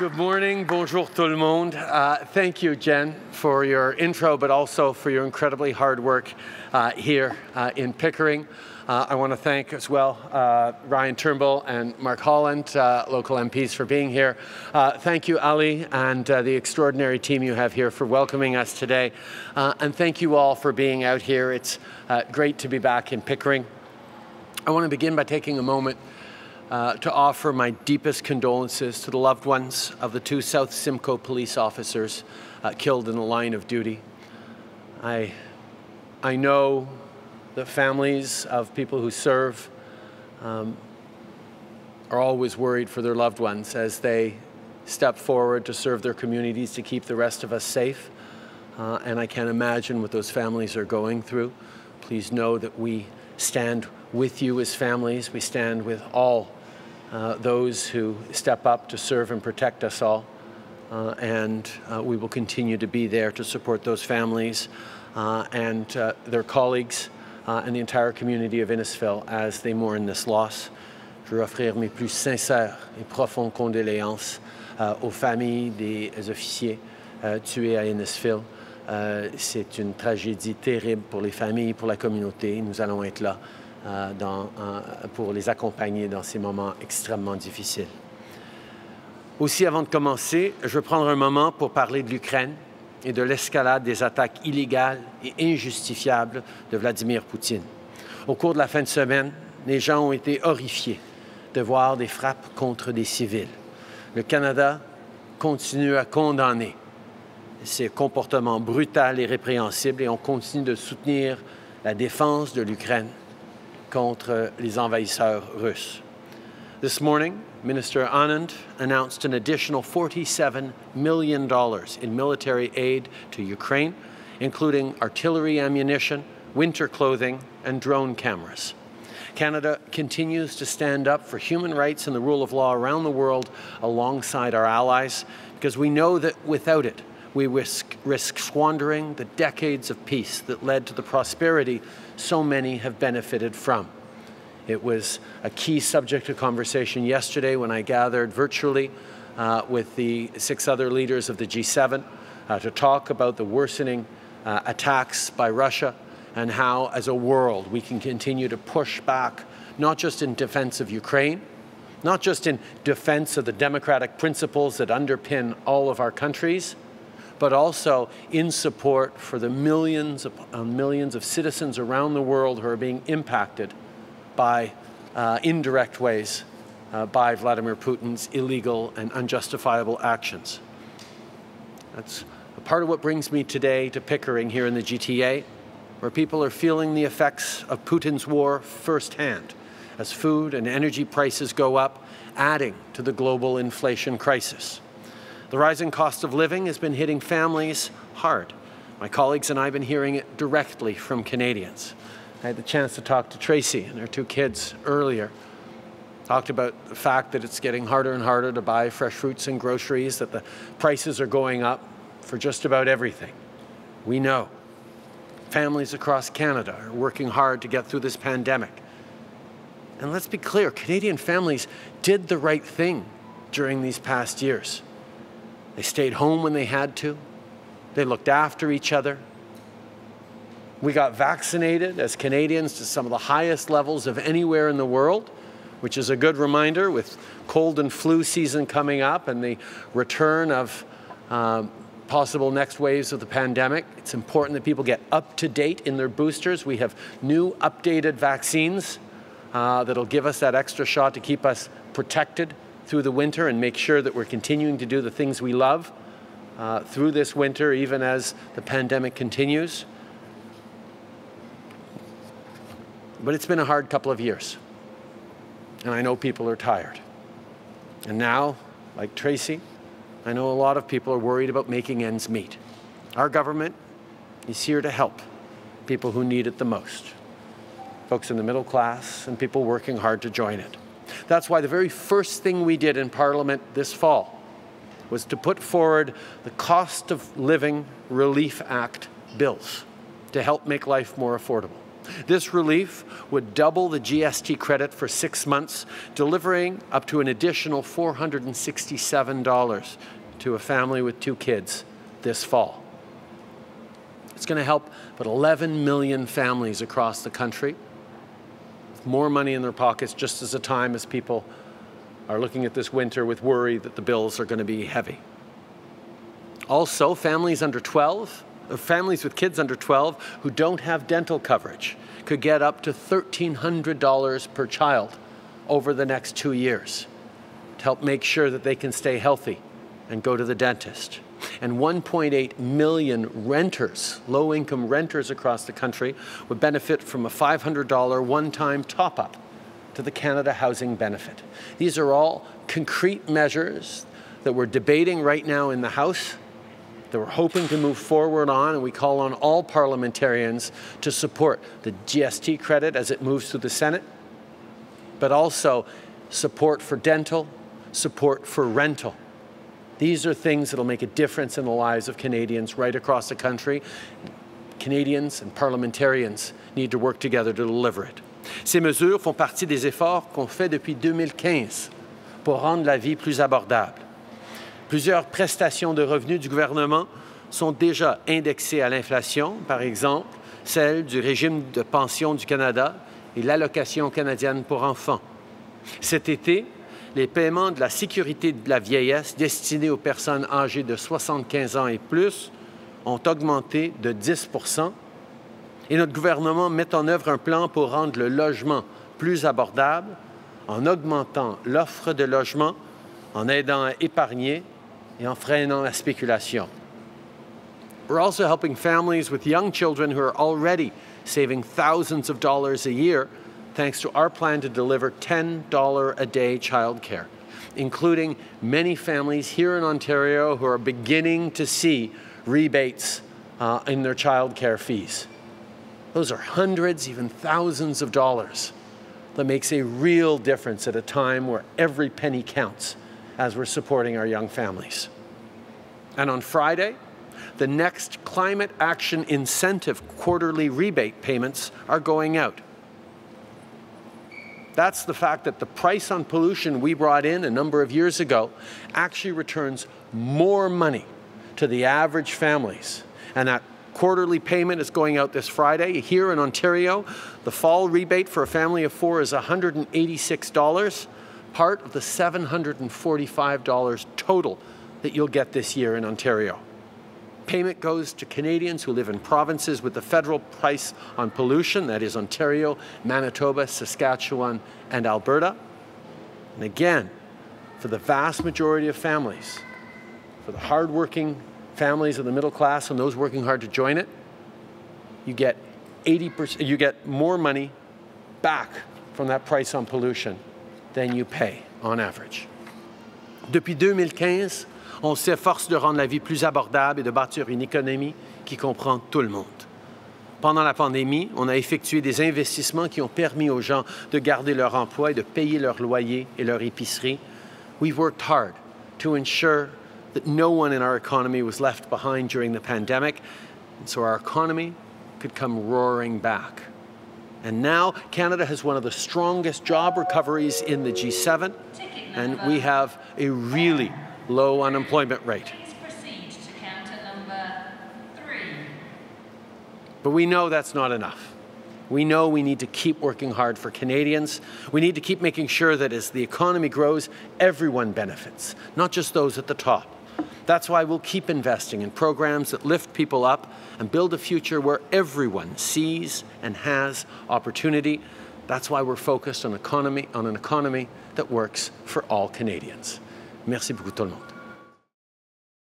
Good morning, bonjour tout le monde. Uh, thank you, Jen, for your intro, but also for your incredibly hard work uh, here uh, in Pickering. Uh, I want to thank as well uh, Ryan Turnbull and Mark Holland, uh, local MPs, for being here. thank you, Ali, and the extraordinary team you have here for welcoming us today. and thank you all for being out here. It's great to be back in Pickering. I want to begin by taking a moment uh, to offer my deepest condolences to the loved ones of the two South Simcoe police officers uh, killed in the line of duty. I, I know the families of people who serve um, are always worried for their loved ones as they step forward to serve their communities to keep the rest of us safe. Uh, and I can't imagine what those families are going through. Please know that we stand with you as families. We stand with all uh, those who step up to serve and protect us all. Uh, and uh, we will continue to be there to support those families uh, and uh, their colleagues and the entire community of Innisfil as they mourn this loss. Je veux offrir mes plus sincères et profondes condoléances aux familles des officiers tués à Innisfil. C'est une tragédie terrible pour les familles, pour la communauté. Nous allons être là Euh, dans, pour les accompagner dans ces moments extrêmement difficiles. Aussi, avant de commencer, je veux prendre un moment pour parler de l'Ukraine et de l'escalade des attaques illégales et injustifiables de Vladimir Poutine. Au cours de la fin de semaine, les gens ont été horrifiés de voir des frappes contre des civils. Le Canada continue à condamner ces comportements brutaux et répréhensibles et on continue de soutenir la défense de l'Ukraine contre les envahisseurs russes. This morning, Minister Anand announced an additional $47 million in military aid to Ukraine, including artillery ammunition, winter clothing, and drone cameras. Canada continues to stand up for human rights and the rule of law around the world alongside our allies because we know that without it, we risk, risk squandering the decades of peace that led to the prosperity so many have benefited from. It was a key subject of conversation yesterday when I gathered virtually uh, with the six other leaders of the G7 uh, to talk about the worsening uh, attacks by Russia and how, as a world, we can continue to push back, not just in defense of Ukraine, not just in defense of the democratic principles that underpin all of our countries, but also in support for the millions of uh, millions of citizens around the world who are being impacted by uh, indirect ways uh, by Vladimir Putin's illegal and unjustifiable actions. That's a part of what brings me today to Pickering here in the GTA, where people are feeling the effects of Putin's war firsthand as food and energy prices go up, adding to the global inflation crisis. The rising cost of living has been hitting families hard. My colleagues and I have been hearing it directly from Canadians. I had the chance to talk to Tracy and her two kids earlier. Talked about the fact that it's getting harder and harder to buy fresh fruits and groceries, that the prices are going up for just about everything. We know. Families across Canada are working hard to get through this pandemic. And let's be clear Canadian families did the right thing during these past years. They stayed home when they had to. They looked after each other. We got vaccinated as Canadians to some of the highest levels of anywhere in the world, which is a good reminder with cold and flu season coming up and the return of um, possible next waves of the pandemic. It's important that people get up to date in their boosters. We have new updated vaccines uh, that'll give us that extra shot to keep us protected through the winter and make sure that we're continuing to do the things we love uh, through this winter, even as the pandemic continues. But it's been a hard couple of years. And I know people are tired. And now, like Tracy, I know a lot of people are worried about making ends meet. Our government is here to help people who need it the most folks in the middle class and people working hard to join it. That's why the very first thing we did in Parliament this fall was to put forward the Cost of Living Relief Act bills to help make life more affordable. This relief would double the GST credit for six months, delivering up to an additional $467 to a family with two kids this fall. It's going to help about 11 million families across the country more money in their pockets just as a time as people are looking at this winter with worry that the bills are going to be heavy. Also, families under 12 uh, families with kids under 12 who don't have dental coverage could get up to $1,300 per child over the next two years to help make sure that they can stay healthy and go to the dentist. And 1.8 million renters, low income renters across the country, would benefit from a $500 one time top up to the Canada Housing Benefit. These are all concrete measures that we're debating right now in the House that we're hoping to move forward on, and we call on all parliamentarians to support the GST credit as it moves through the Senate, but also support for dental, support for rental. These are things that will make a difference in the lives of Canadians right across the country. Canadians and parliamentarians need to work together to deliver it. Ces mesures font partie des efforts qu'on fait depuis 2015 pour rendre la vie plus abordable. Plusieurs prestations de revenus du gouvernement sont déjà indexées à l'inflation, par exemple celle du régime de pension du Canada et l'allocation canadienne pour enfants. Cet été, les paiements de la sécurité de la vieillesse destinés aux personnes âgées de 75 ans et plus ont augmenté de 10% et notre gouvernement met en œuvre un plan pour rendre le logement plus abordable en augmentant l'offre de logements, en aidant à épargner et en freinant la spéculation. We're also helping families with young children who are already saving thousands of dollars a year thanks to our plan to deliver $10 a day childcare, including many families here in Ontario who are beginning to see rebates uh, in their childcare fees. Those are hundreds, even thousands of dollars that makes a real difference at a time where every penny counts as we're supporting our young families. And on Friday, the next climate action incentive quarterly rebate payments are going out. That's the fact that the price on pollution we brought in a number of years ago actually returns more money to the average families. And that quarterly payment is going out this Friday. Here in Ontario, the fall rebate for a family of four is $186 part of the $745 total that you'll get this year in Ontario. Payment goes to Canadians who live in provinces with the federal price on pollution, that is Ontario, Manitoba, Saskatchewan, and Alberta. And again, for the vast majority of families, for the hardworking families of the middle class and those working hard to join it, you get 80%, you get more money back from that price on pollution than you pay on average. Depuis 2015, on s'efforce de rendre la vie plus abordable et de bâtir une économie qui comprend tout le monde. Pendant la pandémie, on a effectué des investissements qui ont permis aux gens de garder leur emploi et de payer leur loyer et leur épicerie. We've worked hard to ensure that no one in our economy was left behind during the pandemic, and so our economy could come roaring back. And now Canada has one of the strongest job recoveries in the G7, and we have a really low unemployment rate. But we know that's not enough. We know we need to keep working hard for Canadians. We need to keep making sure that as the economy grows, everyone benefits, not just those at the top. That's why we'll keep investing in programs that lift people up and build a future where everyone sees and has opportunity. That's why we're focused on, economy, on an economy that works for all Canadians. Merci beaucoup tout le monde.